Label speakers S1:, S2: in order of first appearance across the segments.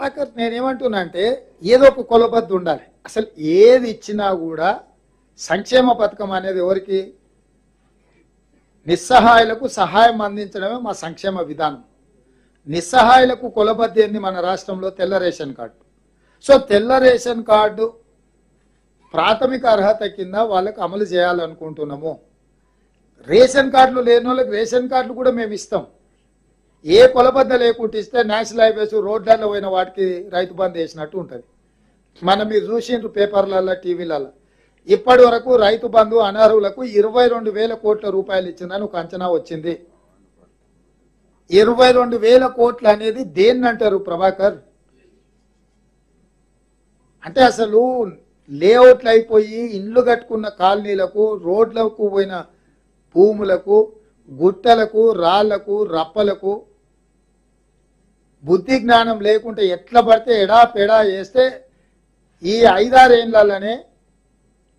S1: ప్రభాకర్ నేనేమంటున్నా అంటే ఏదో ఒక కొలబద్దు ఉండాలి. అసలు ఏది ఇచ్చినా కూడా సంక్షేమ పథకం అనేది ఎవరికి? నిస్సహాయులకు సహాయం అందించడమే మా సంక్షేమ విధానం. నిస్సహాయులకు కొలబద్ది ఏంది మన రాష్ట్రంలో? తెల్ల రేషన్ కార్డు. సో తెల్ల రేషన్ కార్డు ప్రాథమిక అర్హత కింద వాళ్ళకు అమలు చేయాలనుకుంటున్నాము. రేషన్ కార్డులు లేని వాళ్ళకి రేషన్ కార్డులు కూడా మేము ఇస్తాం. ఏ కొలబద్ద లేకుండా ఇస్తే నేషనల్ హైవేస్ రోడ్లలో పోయిన వాటికి రైతు బంద్ వేసినట్టు ఉంటుంది. మనం మీరు చూసిండ్రు పేపర్లలో టీవీలలో ఇప్పటి వరకు రైతు బంధు అనర్హులకు ఇరవై రెండు వేల కోట్ల రూపాయలు ఇచ్చిందని ఒక అంచనా వచ్చింది. ఇరవై రెండు వేల కోట్లు అనేది దేన్ని అంటారు ప్రభాకర్? అంటే అసలు లేఅవుట్లు అయిపోయి ఇండ్లు కట్టుకున్న కాలనీలకు రోడ్లకు పోయిన భూములకు గుట్టలకు రాళ్ళకు రప్పలకు బుద్ధి జ్ఞానం లేకుంటే ఎట్లా పడితే ఎడా పెడా చేస్తే ఈ ఐదారేళ్ళలోనే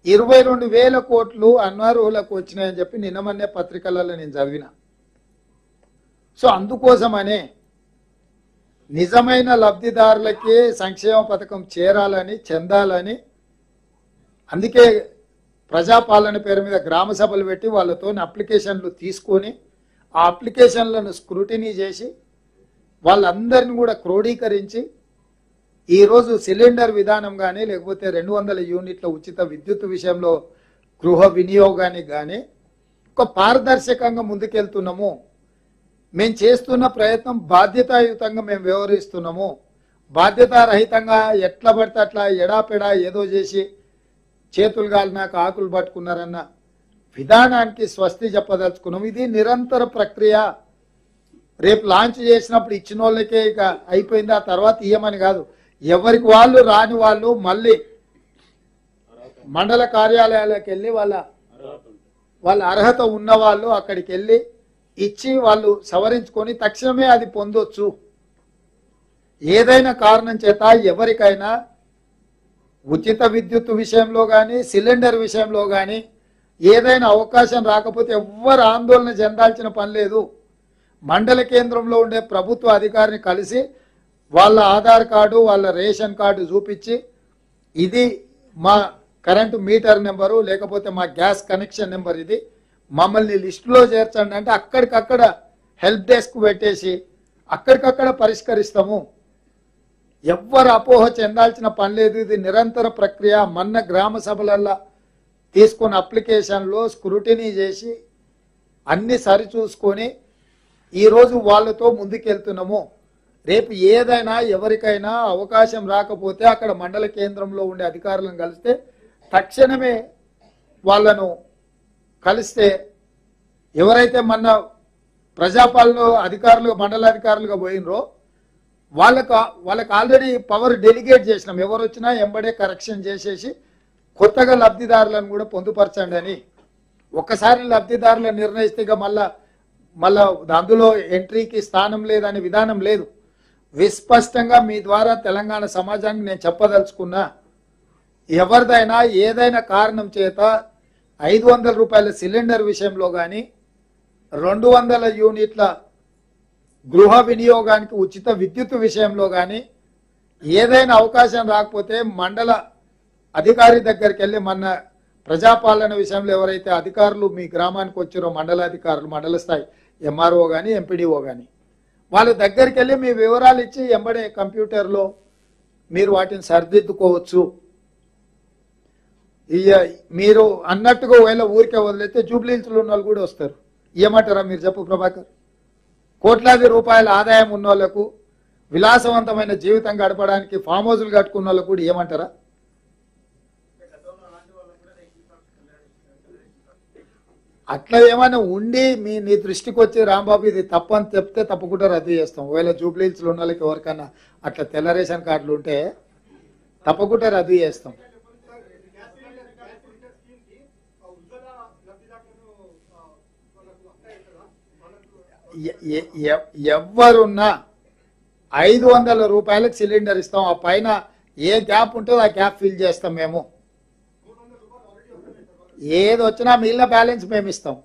S1: ఇరవై రెండు వేల కోట్లు అన్వరులకు వచ్చినాయని చెప్పి నిన్నమన్నే పత్రికలలో నేను చదివిన. సో అందుకోసమనే నిజమైన లబ్ధిదారులకే సంక్షేమ పథకం చేరాలని చెందాలని అందుకే ప్రజాపాలన పేరు మీద గ్రామ సభలు పెట్టి వాళ్ళతో అప్లికేషన్లు తీసుకొని ఆ అప్లికేషన్లను స్క్రూటినీ చేసి వాళ్ళందరిని కూడా క్రోడీకరించి ఈరోజు సిలిండర్ విధానం కానీ లేకపోతే రెండు వందల యూనిట్ల ఉచిత విద్యుత్ విషయంలో గృహ వినియోగానికి కానీ ఒక పారదర్శకంగా ముందుకెళ్తున్నాము. మేము చేస్తున్న ప్రయత్నం బాధ్యతాయుతంగా మేము వ్యవహరిస్తున్నాము. బాధ్యతారహితంగా ఎట్లా పడితే అట్లా ఎడాపెడా ఏదో చేసి చేతులు గాలినాక ఆకులు పట్టుకున్నారన్న విధానానికి స్వస్తి చెప్పదలుచుకున్నాం. ఇది నిరంతర ప్రక్రియ. రేపు లాంచ్ చేసినప్పుడు ఇచ్చిన వాళ్ళకే ఇక అయిపోయింది ఆ తర్వాత ఇయ్యమని కాదు. ఎవరికి వాళ్ళు రాని వాళ్ళు మళ్ళీ మండల కార్యాలయాలకు వెళ్ళి వాళ్ళ వాళ్ళ అర్హత ఉన్న వాళ్ళు అక్కడికి వెళ్ళి ఇచ్చి వాళ్ళు సవరించుకొని తక్షణమే అది పొందొచ్చు. ఏదైనా కారణం చేత ఎవరికైనా ఉచిత విద్యుత్ విషయంలో కానీ సిలిండర్ విషయంలో కానీ ఏదైనా అవకాశం రాకపోతే ఎవ్వరు ఆందోళన చెందాల్సిన పని లేదు. మండల కేంద్రంలో ఉండే ప్రభుత్వ అధికారిని కలిసి వాళ్ళ ఆధార్ కార్డు వాళ్ళ రేషన్ కార్డు చూపించి ఇది మా కరెంటు మీటర్ నెంబరు లేకపోతే మా గ్యాస్ కనెక్షన్ నెంబర్ ఇది మమ్మల్ని లిస్టులో చేర్చండి అంటే అక్కడికక్కడ హెల్ప్ డెస్క్ పెట్టేసి అక్కడికక్కడ పరిష్కరిస్తాము. ఎవ్వరు అపోహ చెందాల్సిన పని లేదు. ఇది నిరంతర ప్రక్రియ. మన్న గ్రామ సభలల్లో తీసుకున్న అప్లికేషన్లో స్క్రూటినీ చేసి అన్ని సరిచూసుకొని ఈరోజు వాళ్ళతో ముందుకెళ్తున్నాము. రేపు ఏదైనా ఎవరికైనా అవకాశం రాకపోతే అక్కడ మండల కేంద్రంలో ఉండే అధికారులను కలిస్తే తక్షణమే వాళ్ళను కలిస్తే ఎవరైతే మన ప్రజాపాలన అధికారులు మండలాధికారులుగా పోయినరో వాళ్ళకు వాళ్ళకు ఆల్రెడీ పవర్ డెలిగేట్ చేసినాం. ఎవరు వచ్చినా ఎంబడే కరెక్షన్ చేసేసి కొత్తగా లబ్ధిదారులను కూడా పొందుపరచండి అని. ఒక్కసారి లబ్ధిదారులను నిర్ణయిస్తే ఇక మళ్ళా మళ్ళా అందులో ఎంట్రీకి స్థానం లేదనే విధానం లేదు. విస్పష్టంగా మీ ద్వారా తెలంగాణ సమాజానికి నేను చెప్పదలుచుకున్నా ఎవరిదైనా ఏదైనా కారణం చేత ఐదు వందల రూపాయల సిలిండర్ విషయంలో కానీ రెండు వందల యూనిట్ల గృహ వినియోగానికి ఉచిత విద్యుత్ విషయంలో కానీ ఏదైనా అవకాశం రాకపోతే మండల అధికారి దగ్గరికి వెళ్ళి మన ప్రజాపాలన విషయంలో ఎవరైతే అధికారులు మీ గ్రామానికి వచ్చారో మండలాధికారులు మండల స్థాయి ఎంఆర్ఓ కానీ ఎంపీడీఓ కానీ వాళ్ళ దగ్గరికి వెళ్ళి మీ వివరాలు ఇచ్చి ఎంబడే కంప్యూటర్లో మీరు వాటిని సరిదిద్దుకోవచ్చు. ఇయ మీరు అన్నట్టుగా ఒకవేళ ఊరికే వదిలేస్తే జూబ్లీహిల్స్లో ఉన్న వాళ్ళు కూడా వస్తారు. ఏమంటారా మీరు చెప్పు ప్రభాకర్? కోట్లాది రూపాయల ఆదాయం ఉన్న వాళ్ళకు విలాసవంతమైన జీవితం గడపడానికి ఫామ్ హౌజులు కట్టుకున్న వాళ్ళకు కూడా ఏమంటారా అట్లా ఏమైనా ఉండి మీ నీ దృష్టికి వచ్చి రాంబాబు ఇది తప్పని చెప్తే తప్పకుండా రద్దు చేస్తాం. ఒకవేళ జూబ్లీహిల్స్లో ఉన్న వాళ్ళకి ఎవరికైనా అట్లా తెల్ల రేషన్ కార్డులు ఉంటే తప్పకుండా రద్దు చేస్తాం. ఎ- ఐదు వందల రూపాయలకు సిలిండర్ ఇస్తాం. ఆ పైన ఏ గ్యాప్ ఉంటుందో ఆ గ్యాప్ ఫిల్ చేస్తాం మేము. ఏది వచ్చినా మిగిలిన బ్యాలెన్స్ మేము ఇస్తాం